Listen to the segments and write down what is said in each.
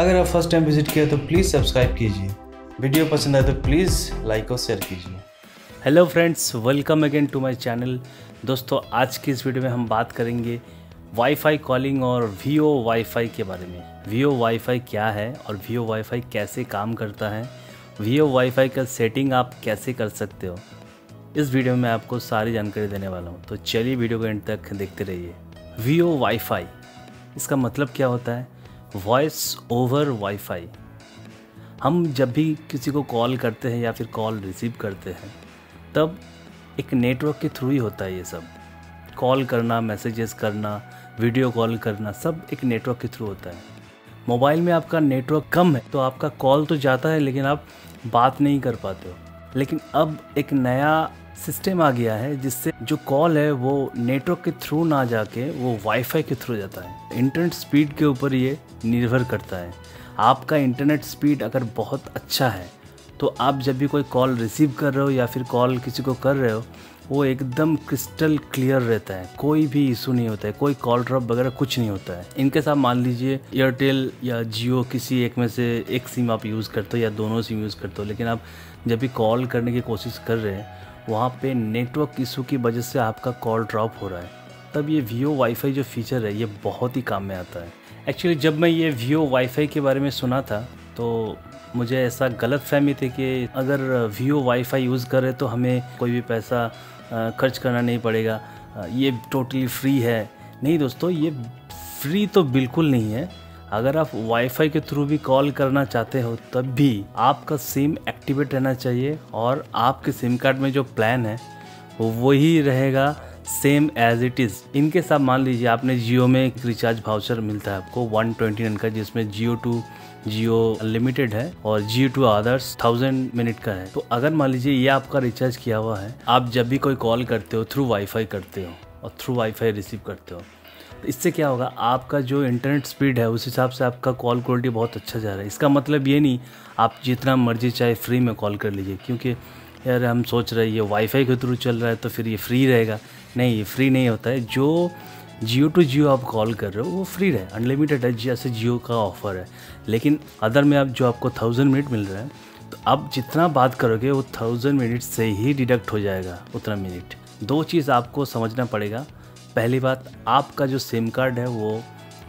अगर आप first time visit किया तो प्लीज़ सब्सक्राइब कीजिए। वीडियो पसंद आए तो प्लीज़ लाइक और शेयर कीजिए। Hello friends, welcome again to my channel. दोस्तों, आज की इस वीडियो में हम बात करेंगे वाईफाई कॉलिंग और वीओ वाईफाई के बारे में। वीओ वाईफाई क्या है और वीओ वाईफाई कैसे काम करता है? वीओ वाईफाई का सेटिंग आप कैसे कर सकते हो? इस वीडियो में आपको सारी जानकारी देने वाला हूँ। तो चलिए वीडियो को एंड तक देखते रहिए। वीओ वाईफाई इसका मतलब क्या होता है? वॉइस ओवर वाईफाई हम जब भी किसी को कॉल करते हैं या फिर कॉल रिसीव करते हैं, तब एक नेटवर्क के थ्रू ही होता है ये सब। कॉल करना मैसेजेस करना वीडियो कॉल करना, सब एक नेटवर्क के थ्रू होता है। मोबाइल में आपका नेटवर्क कम है तो आपका कॉल तो जाता है, लेकिन आप बात नहीं कर पाते हो। लेकिन अब एक नया सिस्टम आ गया है जिससे जो कॉल है वो नेटवर्क के थ्रू ना जाके वो वाईफाई के थ्रू जाता है। इंटरनेट स्पीड के ऊपर ये निर्भर करता है। आपका इंटरनेट स्पीड अगर बहुत अच्छा है तो आप जब भी कोई कॉल रिसीव कर रहे हो या फिर कॉल किसी को कर रहे हो, वो एकदम क्रिस्टल क्लियर रहता है। कोई भी इशू नहीं होता है, कोई कॉल ड्रॉप वगैरह कुछ नहीं होता है। इनके साथ मान लीजिए एयरटेल या जियो किसी एक में से एक सिम आप यूज़ करते हो या दोनों सिम यूज़ करते हो, लेकिन आप जब भी कॉल करने की कोशिश कर रहे हैं वहाँ पे नेटवर्क इशू की वजह से आपका कॉल ड्रॉप हो रहा है। तब ये वीओ वाईफाई जो फीचर है, ये बहुत ही काम में आता है। एक्चुअली जब मैं ये वीओ वाईफाई के बारे में सुना था तो मुझे ऐसा गलत फहमी थी कि अगर वीओ वाईफाई यूज़ करें तो हमें कोई भी पैसा खर्च करना नहीं पड़ेगा। ये टोटली फ्री है। नहीं दोस्तों, ये फ्री तो बिल्कुल नहीं है। अगर आप वाईफाई के थ्रू भी कॉल करना चाहते हो, तब भी आपका सिम एक्टिवेट रहना चाहिए और आपके सिम कार्ड में जो प्लान है, वही रहेगा सेम एज इट इज़ इनके साथ मान लीजिए आपने जियो में एक रिचार्ज भाउचर मिलता है आपको वन ट्वेंटी नाइन का, जिसमें जियो टू जियो लिमिटेड है और Jio to others thousand minute का है। तो अगर मान लीजिए ये आपका रिचार्ज किया हुआ है, आप जब भी कोई कॉल करते हो थ्रू वाईफाई करते हो और थ्रू वाईफाई रिसीव करते हो तो इससे क्या होगा? आपका जो इंटरनेट स्पीड है, उस हिसाब से आपका कॉल क्वालिटी बहुत अच्छा जा रहा है। इसका मतलब ये नहीं, आप जितना मर्ज़ी चाहे फ्री में कॉल कर लीजिए, क्योंकि यार हम सोच रहे हैं ये वाईफाई के थ्रू चल रहा है तो फिर ये फ्री रहेगा। नहीं, ये फ्री नहीं होता है। जो जियो टू जियो आप कॉल कर रहे हो, वो फ्री है। अनलिमिटेड है, जैसे जियो का ऑफ़र है। लेकिन अदर में आप जो आपको थाउज़ेंड मिनट मिल रहा है तो आप जितना बात करोगे, वो थाउज़ेंड मिनट से ही डिडक्ट हो जाएगा, उतना मिनट दो चीज़ आपको समझना पड़ेगा। पहली बात, आपका जो सिम कार्ड है, वो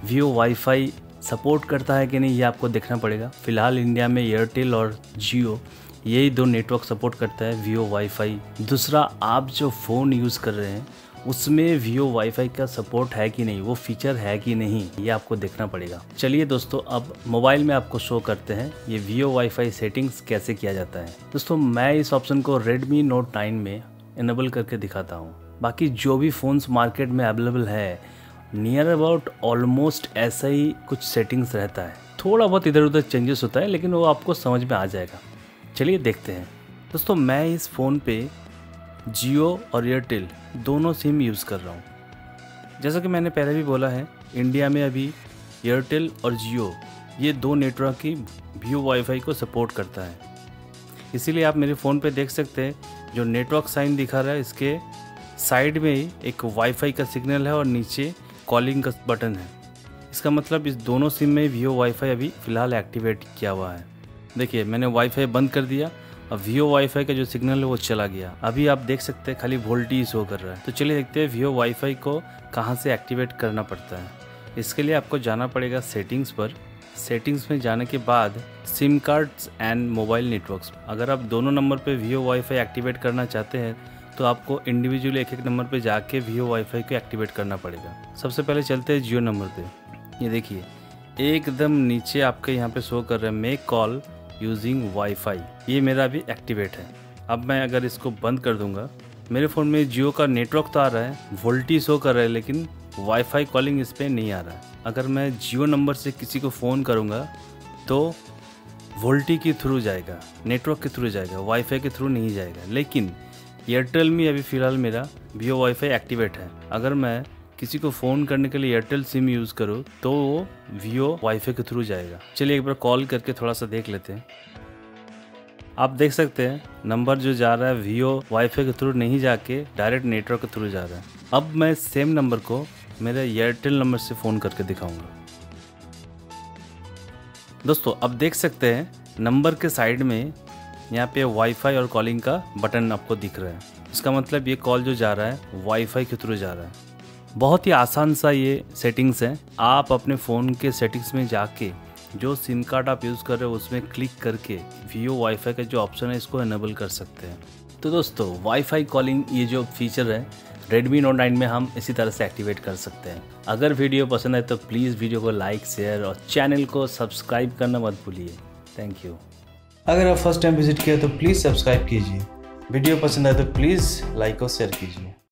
वीओ वाईफाई सपोर्ट करता है कि नहीं, ये आपको देखना पड़ेगा। फ़िलहाल इंडिया में एयरटेल और जियो यही दो नेटवर्क सपोर्ट करता है वीओ वाईफाई दूसरा, आप जो फ़ोन यूज़ कर रहे हैं, उसमें वीओ वाईफाई का सपोर्ट है कि नहीं, वो फीचर है कि नहीं, ये आपको देखना पड़ेगा। चलिए दोस्तों, अब मोबाइल में आपको शो करते हैं, ये वीओ वाईफाई सेटिंग्स कैसे किया जाता है। दोस्तों, मैं इस ऑप्शन को रेडमी नोट नाइन में इनेबल करके दिखाता हूँ। बाकी जो भी फ़ोन्स मार्केट में अवेलेबल है नियर अबाउट ऑलमोस्ट ऐसा ही कुछ सेटिंग्स रहता है। थोड़ा बहुत इधर उधर चेंजेस होता है, लेकिन वो आपको समझ में आ जाएगा। चलिए देखते हैं। दोस्तों, मैं इस फ़ोन पे जियो और एयरटेल दोनों सिम यूज़ कर रहा हूँ। जैसा कि मैंने पहले भी बोला है इंडिया में अभी एयरटेल और जियो ये दो नेटवर्क की वीओ वाईफाई को सपोर्ट करता है। इसीलिए आप मेरे फ़ोन पे देख सकते हैं, जो नेटवर्क साइन दिखा रहा है, इसके साइड में एक वाईफाई का सिग्नल है और नीचे कॉलिंग का बटन है। इसका मतलब इस दोनों सिम में वीओ वाईफाई अभी फ़िलहाल एक्टिवेट किया हुआ है। देखिए, मैंने वाईफाई बंद कर दिया और वीओ वाईफाई का जो सिग्नल है वो चला गया। अभी आप देख सकते हैं खाली वोल्टी शो कर रहा है। तो चलिए देखते हैं वीओ वाईफाई को कहाँ से एक्टिवेट करना पड़ता है। इसके लिए आपको जाना पड़ेगा सेटिंग्स पर। सेटिंग्स में जाने के बाद SIM cards and mobile networks. अगर आप दोनों नंबर पे वीओ वाईफाई एक्टिवेट करना चाहते हैं तो आपको इंडिविजुअली एक एक नंबर पे जाके वीओ वाईफाई को एक्टिवेट करना पड़ेगा। सबसे पहले चलते हैं जियो नंबर पे। ये देखिए, एकदम नीचे आपके यहाँ पे शो कर रहे हैं मेक कॉल यूजिंग वाईफाई ये मेरा अभी एक्टिवेट है। अब मैं अगर इसको बंद कर दूँगा, मेरे फ़ोन में जियो का नेटवर्क तो आ रहा है वोल्टी शो कर रहा है, लेकिन वाईफाई कॉलिंग इस पर नहीं आ रहा। है अगर मैं जियो नंबर से किसी को फ़ोन करूँगा तो वोल्टी के थ्रू जाएगा नेटवर्क के थ्रू जाएगा वाईफाई के थ्रू नहीं जाएगा। लेकिन एयरटेल में अभी फ़िलहाल मेरा वीओ वाईफाई एक्टिवेट है। अगर मैं किसी को फ़ोन करने के लिए एयरटेल सिम यूज़ करूँ तो वो वीओ वाईफाई के थ्रू जाएगा। चलिए एक बार कॉल करके थोड़ा सा देख लेते हैं। आप देख सकते हैं नंबर जो जा रहा है वीओ वाईफाई के थ्रू नहीं जाके डायरेक्ट नेटवर्क के थ्रू जा रहा है। अब मैं सेम नंबर को मेरे एयरटेल नंबर से फ़ोन करके दिखाऊँगा। दोस्तों, अब देख सकते हैं नंबर के साइड में यहाँ पे वाईफाई और कॉलिंग का बटन आपको दिख रहा है। इसका मतलब ये कॉल जो जा रहा है वाईफाई के थ्रू जा रहा है। बहुत ही आसान सा ये सेटिंग्स है। आप अपने फ़ोन के सेटिंग्स में जाके जो सिम कार्ड आप यूज़ कर रहे हो, उसमें क्लिक करके वीओ वाईफाई का जो ऑप्शन है, इसको एनेबल कर सकते हैं। तो दोस्तों वाईफाई कॉलिंग ये जो फीचर है Redmi Note 9 में हम इसी तरह से एक्टिवेट कर सकते हैं। अगर वीडियो पसंद है तो प्लीज़ वीडियो को लाइक शेयर और चैनल को सब्सक्राइब करना मत भूलिए। थैंक यू अगर आप फ़र्स्ट टाइम विज़िट किया तो प्लीज़ सब्सक्राइब कीजिए। वीडियो पसंद आए तो प्लीज़ लाइक और शेयर कीजिए।